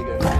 Tiger.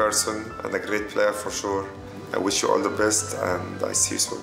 person and a great player for sure. I wish you all the best and I see you soon.